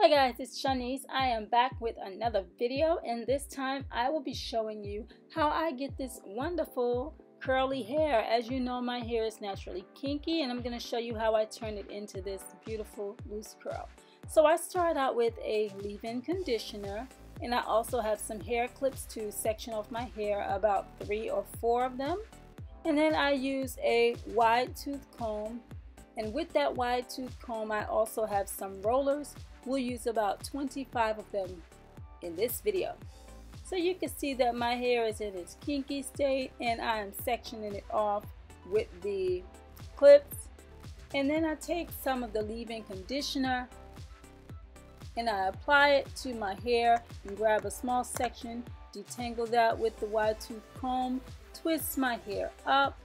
Hi guys, it's Shaniece. I am back with another video and this time I will be showing you how I get this wonderful curly hair. As you know, my hair is naturally kinky and I'm going to show you how I turn it into this beautiful loose curl. So I start out with a leave-in conditioner and I also have some hair clips to section off my hair, about three or four of them. And then I use a wide tooth comb and with that wide tooth comb I also have some rollers. We'll use about 25 of them in this video. So you can see that my hair is in its kinky state and I am sectioning it off with the clips. And then I take some of the leave-in conditioner and I apply it to my hair and grab a small section, detangle that with the wide tooth comb, twist my hair up,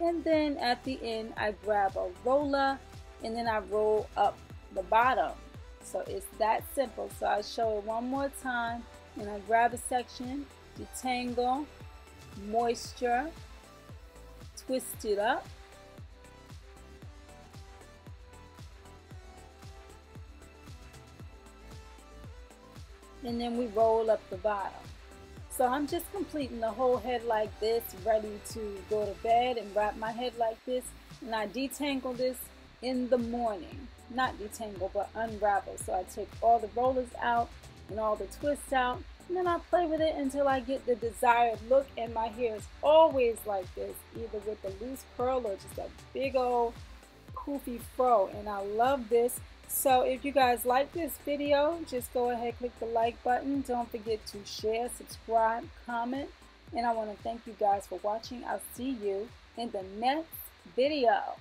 and then at the end I grab a roller and then I roll up the bottom. So it's that simple. So I show it one more time and I grab a section, detangle, moisture, twist it up, and then we roll up the bottom. So I'm just completing the whole head like this, ready to go to bed and wrap my head like this. And I detangle this in the morning. Not detangle, but unravel. So I take all the rollers out and all the twists out. And then I play with it until I get the desired look. And my hair is always like this, either with a loose curl or just a big old poofy fro. And I love this so if you guys like this video, just go ahead, click the like button. Don't forget to share, subscribe, comment. And I want to thank you guys for watching. I'll see you in the next video.